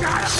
Got him!